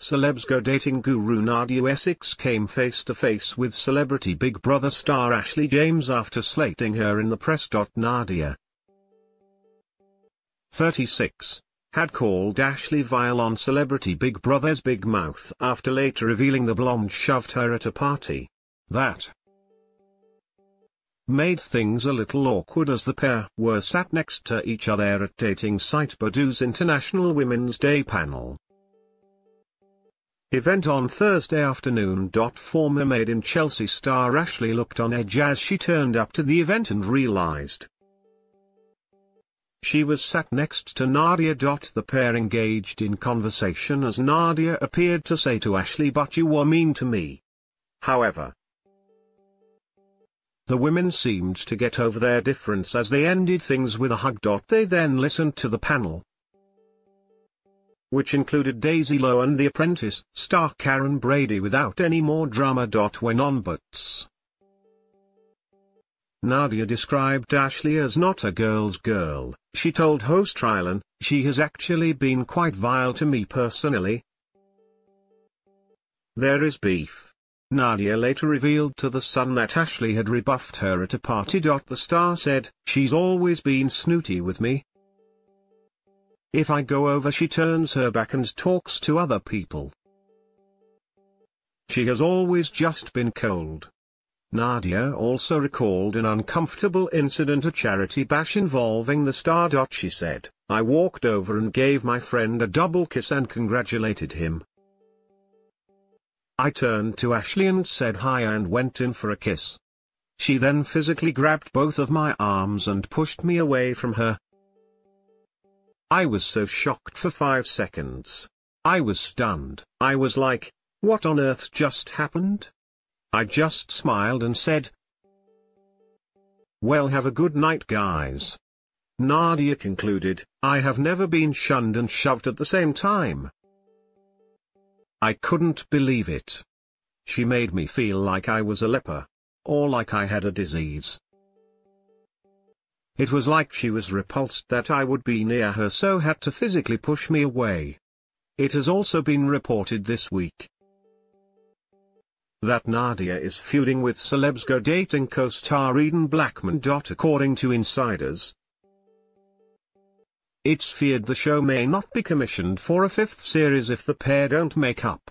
Celebs Go dating guru Nadia Essex came face to face with celebrity Big Brother star Ashley James after slating her in the press. Nadia, 36, had called Ashley vile on celebrity Big Brother's Big Mouth after later revealing the blonde shoved her at a party. That made things a little awkward as the pair were sat next to each other at dating site Badoo's International Women's Day panel. Event on Thursday afternoon. Former Made in Chelsea star Ashley looked on edge as she turned up to the event and realized she was sat next to Nadia. The pair engaged in conversation as Nadia appeared to say to Ashley but you were mean to me. However, the women seemed to get over their difference as they ended things with a hug. They then listened to the panel, which included Daisy Lowe and The Apprentice star Karren Brady without any more drama. When on butts. Nadia described Ashley as not a girl's girl, she told host Rylan, she has actually been quite vile to me personally. There is beef. Nadia later revealed to The Sun that Ashley had rebuffed her at a party. The star said, She's always been snooty with me. If I go over she turns her back and talks to other people. She has always just been cold. Nadia also recalled an uncomfortable incident a charity bash involving the star. She said, I walked over and gave my friend a double kiss and congratulated him. I turned to Ashley and said hi and went in for a kiss. She then physically grabbed both of my arms and pushed me away from her. I was so shocked for five seconds. I was stunned. I was like, what on earth just happened? I just smiled and said, Well have a good night guys. Nadia concluded, I have never been shunned and shoved at the same time. I couldn't believe it. She made me feel like I was a leper. Or like I had a disease. It was like she was repulsed that I would be near her so had to physically push me away. It has also been reported this week that Nadia is feuding with celebs go dating co-star Eden Blackman. According to insiders, it's feared the show may not be commissioned for a fifth series if the pair don't make up.